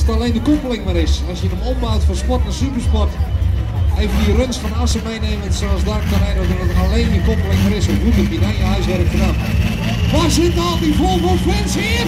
het alleen de koppeling maar is. Als je hem ombouwt van sport naar supersport. Even die runs van Assen meenemen zoals Dark Tornado, dat het alleen die koppeling maar is. Hoe goed heb je dan je huiswerk gedaan? Waar zit al die Volvo fans hier?